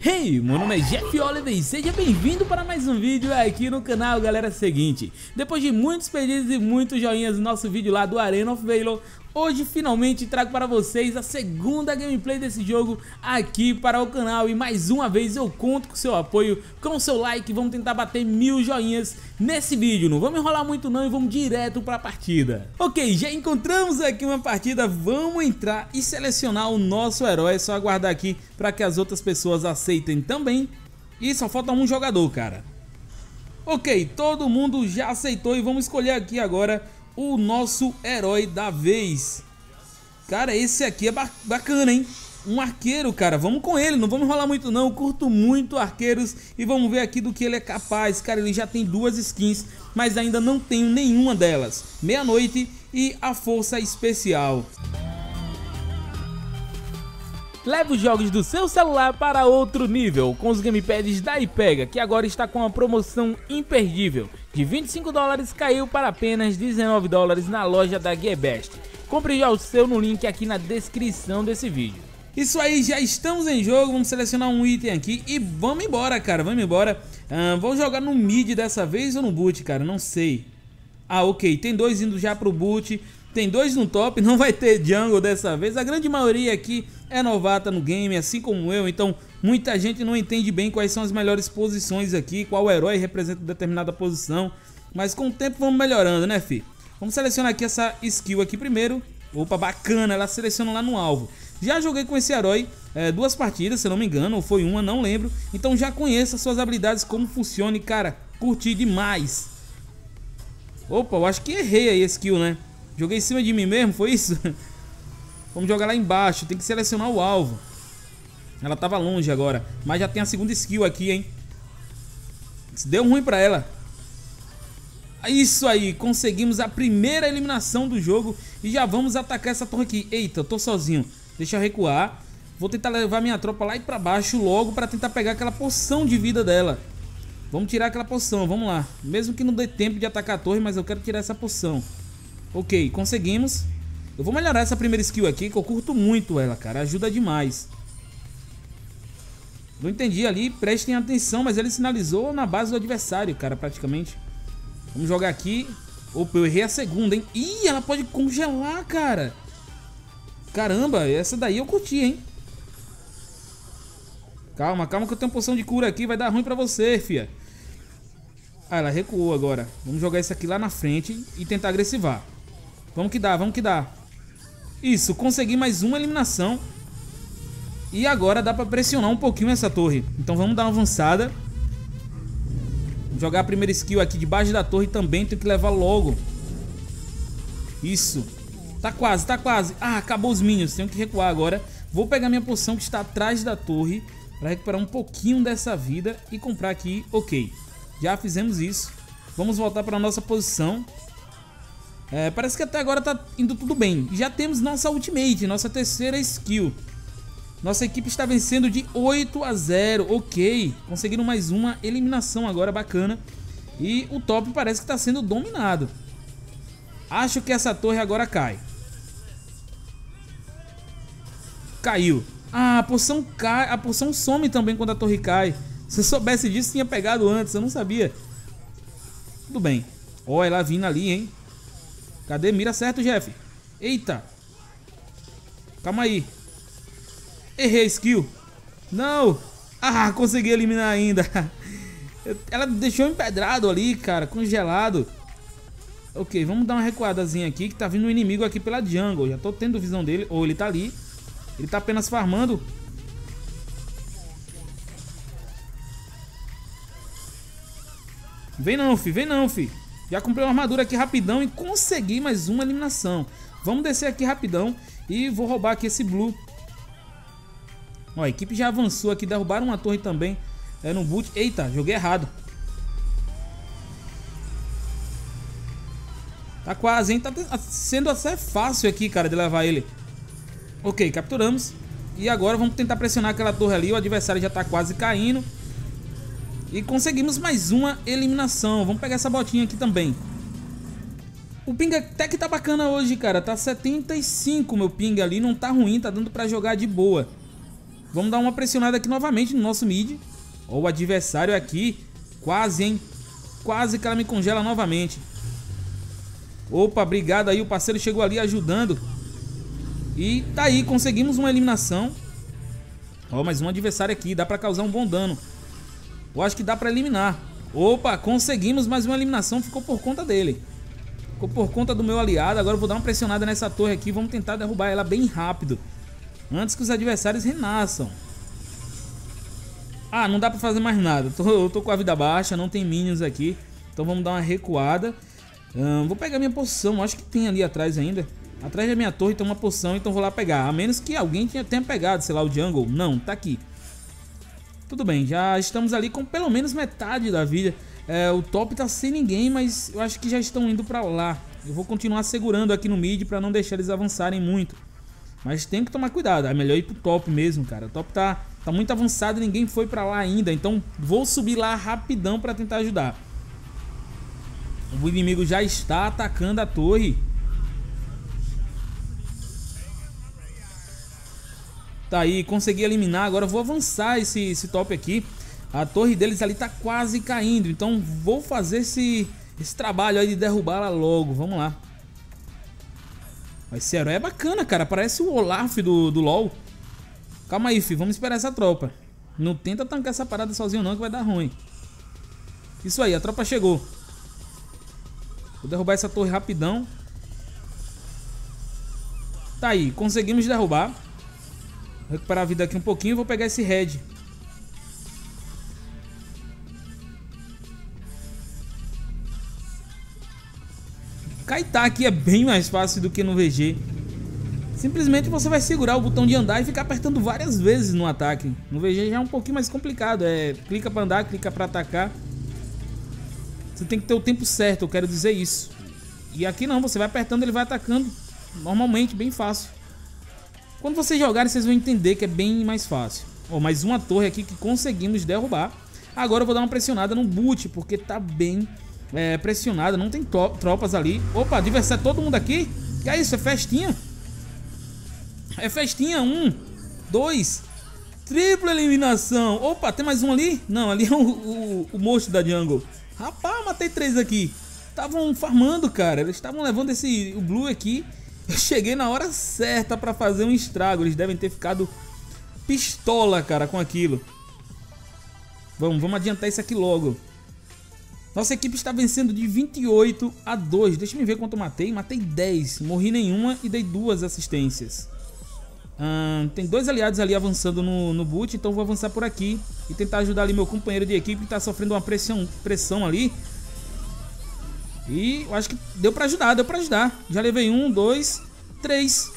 Hey, meu nome é Jeff Oliver e seja bem-vindo para mais um vídeo aqui no canal, galera, seguinte Depois de muitos pedidos e muitos joinhas no nosso vídeo lá do Arena of Valor Hoje finalmente trago para vocês a segunda gameplay desse jogo aqui para o canal. E mais uma vez eu conto com seu apoio, com seu like, vamos tentar bater mil joinhas nesse vídeo. Não vamos enrolar muito não e vamos direto para a partida. Ok, já encontramos aqui uma partida, vamos entrar e selecionar o nosso herói. É só aguardar aqui para que as outras pessoas aceitem também. E só falta um jogador, cara. Ok, todo mundo já aceitou e vamos escolher aqui agora o nosso herói da vez. Cara, esse aqui é bacana, hein? Um arqueiro, cara, vamos com ele, não vamos enrolar muito não, Eu curto muito arqueiros e vamos ver aqui do que ele é capaz. Cara, ele já tem duas skins, mas ainda não tenho nenhuma delas. Meia-noite e a força especial. Leve os jogos do seu celular para outro nível com os gamepads da iPega, que agora está com uma promoção imperdível. De 25 dólares caiu para apenas 19 dólares na loja da GearBest. Compre já o seu no link aqui na descrição desse vídeo. Isso aí, já estamos em jogo, vamos selecionar um item aqui e vamos embora, cara, vamos embora. Uh, vou jogar no mid dessa vez ou no boot, cara, não sei. Ah, ok, tem dois indo já pro boot, tem dois no top, não vai ter jungle dessa vez. A grande maioria aqui é novata no game, assim como eu, então muita gente não entende bem quais são as melhores posições aqui, qual herói representa determinada posição. Mas com o tempo vamos melhorando, né, fi? Vamos selecionar aqui essa skill aqui primeiro. Opa, bacana, ela seleciona lá no alvo. Já joguei com esse herói é, duas partidas, se não me engano, ou foi uma, não lembro. Então já conheço as suas habilidades, como funciona e, cara, curti demais. Opa, eu acho que errei aí a skill, né? Joguei em cima de mim mesmo, foi isso? Vamos jogar lá embaixo, tem que selecionar o alvo. Ela tava longe agora, mas já tem a segunda skill aqui, hein? Deu ruim pra ela. Isso aí, conseguimos a primeira eliminação do jogo e já vamos atacar essa torre aqui. Eita, eu tô sozinho. Deixa eu recuar. Vou tentar levar minha tropa lá e pra baixo logo pra tentar pegar aquela poção de vida dela. Vamos tirar aquela poção, vamos lá. Mesmo que não dê tempo de atacar a torre, mas eu quero tirar essa poção. Ok, conseguimos. Eu vou melhorar essa primeira skill aqui, que eu curto muito ela, cara. Ajuda demais. Não entendi ali, prestem atenção, mas ele sinalizou na base do adversário, cara, praticamente. Vamos jogar aqui. Opa, eu errei a segunda, hein? Ih, ela pode congelar, cara. Caramba, essa daí eu curti, hein? Calma, calma que eu tenho poção de cura aqui, vai dar ruim pra você, fia. Ah, ela recuou agora. Vamos jogar isso aqui lá na frente e tentar agressivar. Vamos que dá, vamos que dá. Isso, consegui mais uma eliminação. E agora dá pra pressionar um pouquinho essa torre. Então vamos dar uma avançada. Jogar a primeira skill aqui debaixo da torre também. Tem que levar logo. Isso. Tá quase, tá quase. Ah, acabou os minions. Tenho que recuar agora. Vou pegar minha poção que está atrás da torre. Pra recuperar um pouquinho dessa vida. E comprar aqui. Ok. Já fizemos isso. Vamos voltar para nossa posição. É, parece que até agora tá indo tudo bem. Já temos nossa ultimate, nossa terceira skill. Nossa equipe está vencendo de 8 a 0. Ok, conseguindo mais uma eliminação agora, bacana. E o top parece que está sendo dominado. Acho que essa torre agora cai. Caiu. Ah, a poção cai, a poção some também quando a torre cai. Se eu soubesse disso, tinha pegado antes, eu não sabia. Tudo bem. Olha ela vindo ali, hein? Cadê? Mira certo, Jeff. Eita. Calma aí. Errei a skill. Não. Ah, consegui eliminar ainda. Ela deixou empedrado ali, cara. Congelado. Ok, vamos dar uma recuadazinha aqui. Que tá vindo um inimigo aqui pela jungle. Já tô tendo visão dele. Ou ele tá ali. Ele tá apenas farmando. Vem não, fi. Vem não, fi. Já comprei uma armadura aqui rapidão e consegui mais uma eliminação. Vamos descer aqui rapidão e vou roubar aqui esse blue. Ó, a equipe já avançou aqui, derrubaram uma torre também é, no boot. Eita, joguei errado. Tá quase, hein? Tá sendo até fácil aqui, cara, de levar ele. Ok, capturamos. E agora vamos tentar pressionar aquela torre ali. O adversário já tá quase caindo. E conseguimos mais uma eliminação. Vamos pegar essa botinha aqui também. O ping até que tá bacana hoje, cara. Tá 75 meu ping ali. Não tá ruim, tá dando pra jogar de boa. Vamos dar uma pressionada aqui novamente no nosso mid. Ó, o adversário aqui, quase, hein? Quase que ela me congela novamente. Opa, obrigado aí, o parceiro chegou ali ajudando. E tá aí, conseguimos uma eliminação. Ó, mais um adversário aqui, dá pra causar um bom dano. Eu acho que dá pra eliminar. Opa, conseguimos mais uma eliminação, ficou por conta dele. Ficou por conta do meu aliado, agora eu vou dar uma pressionada nessa torre aqui, vamos tentar derrubar ela bem rápido. Antes que os adversários renasçam. Ah, não dá pra fazer mais nada. Tô, eu tô com a vida baixa, não tem minions aqui. Então vamos dar uma recuada. Hum, vou pegar minha poção, acho que tem ali atrás ainda. Atrás da minha torre tem uma poção, então vou lá pegar. A menos que alguém tenha pegado, sei lá, o jungle. Não, tá aqui. Tudo bem, já estamos ali com pelo menos metade da vida. É, o top tá sem ninguém, mas eu acho que já estão indo pra lá. Eu vou continuar segurando aqui no mid pra não deixar eles avançarem muito. Mas tem que tomar cuidado, é melhor ir pro top mesmo, cara. O top tá, tá muito avançado e ninguém foi pra lá ainda. Então vou subir lá rapidão pra tentar ajudar. O inimigo já está atacando a torre. Tá aí, consegui eliminar. Agora vou avançar esse, esse top aqui. A torre deles ali tá quase caindo. Então vou fazer esse, esse trabalho aí de derrubá-la logo. Vamos lá. Esse herói é bacana, cara. Parece o Olaf do, do LoL. Calma aí, filho. Vamos esperar essa tropa. Não tenta tancar essa parada sozinho não, que vai dar ruim. Isso aí, a tropa chegou. Vou derrubar essa torre rapidão. Tá aí, conseguimos derrubar. Recuperar a vida aqui um pouquinho. Vou pegar esse red. Kaitar aqui é bem mais fácil do que no VG. Simplesmente você vai segurar o botão de andar e ficar apertando várias vezes no ataque. No VG já é um pouquinho mais complicado. É clica para andar, clica para atacar. Você tem que ter o tempo certo, eu quero dizer isso. E aqui não, você vai apertando, ele vai atacando normalmente, bem fácil. Quando vocês jogarem, vocês vão entender que é bem mais fácil. Ó, mais uma torre aqui que conseguimos derrubar. Agora eu vou dar uma pressionada no boot, porque tá bem é, pressionada, não tem tropas ali. Opa, adversário, todo mundo aqui? Que é isso? É festinha? É festinha, um, dois, tripla eliminação. Opa, tem mais um ali? Não, ali é o, o, o monstro da jungle. Rapaz, matei três aqui. Estavam farmando, cara. Eles estavam levando esse o blue aqui. Cheguei na hora certa para fazer um estrago. Eles devem ter ficado pistola, cara, com aquilo. Vamos, vamos adiantar isso aqui logo. Nossa equipe está vencendo de 28 a 2. Deixa eu ver quanto eu matei. Matei 10. Morri nenhuma e dei duas assistências. Hum, tem dois aliados ali avançando no, no boot, então vou avançar por aqui e tentar ajudar ali meu companheiro de equipe que está sofrendo uma pressão, pressão ali. E eu acho que deu para ajudar, deu para ajudar. Já levei um, dois, três.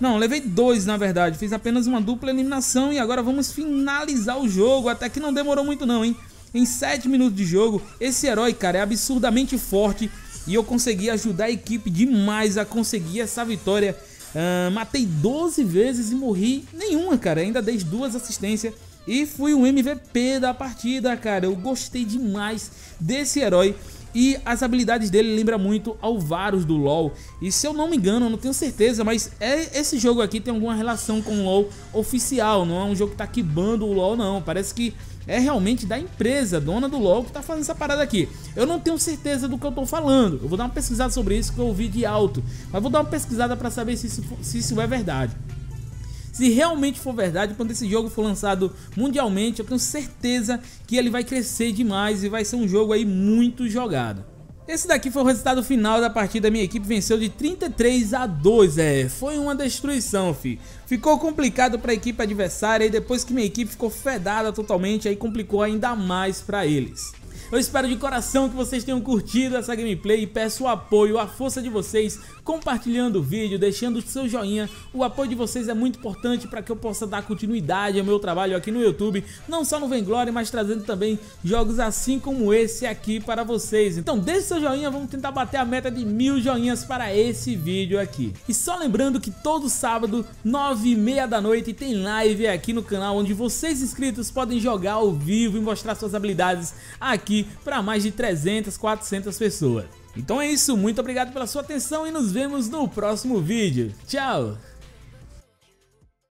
Não, levei dois na verdade. Fiz apenas uma dupla eliminação e agora vamos finalizar o jogo. Até que não demorou muito não, hein? Em 7 minutos de jogo, esse herói, cara, é absurdamente forte e eu consegui ajudar a equipe demais a conseguir essa vitória. Uh, matei 12 vezes e morri nenhuma, cara. Ainda dei duas assistências e fui o MVP da partida, cara. Eu gostei demais desse herói. E as habilidades dele lembram muito ao Varus do LoL. E se eu não me engano, eu não tenho certeza, mas é, esse jogo aqui tem alguma relação com o LoL oficial. Não é um jogo que tá quibando o LoL, não. Parece que é realmente da empresa, dona do LoL, que tá fazendo essa parada aqui. Eu não tenho certeza do que eu tô falando. Eu vou dar uma pesquisada sobre isso que eu ouvi de alto. Mas vou dar uma pesquisada para saber se isso, se isso é verdade. Se realmente for verdade, quando esse jogo for lançado mundialmente, eu tenho certeza que ele vai crescer demais e vai ser um jogo aí muito jogado. Esse daqui foi o resultado final da partida. Minha equipe venceu de 33 a 2. É, foi uma destruição, fi. Ficou complicado para a equipe adversária e depois que minha equipe ficou fedada totalmente, aí complicou ainda mais para eles. Eu espero de coração que vocês tenham curtido essa gameplay e peço o apoio, a força de vocês, compartilhando o vídeo, deixando o seu joinha. O apoio de vocês é muito importante para que eu possa dar continuidade ao meu trabalho aqui no YouTube, não só no Venglory, mas trazendo também jogos assim como esse aqui para vocês. Então deixe seu joinha, vamos tentar bater a meta de mil joinhas para esse vídeo aqui. E só lembrando que todo sábado, nove e meia da noite, tem live aqui no canal, onde vocês inscritos podem jogar ao vivo e mostrar suas habilidades aqui aqui para mais de 300, 400 pessoas. Então é isso, muito obrigado pela sua atenção e nos vemos no próximo vídeo. Tchau!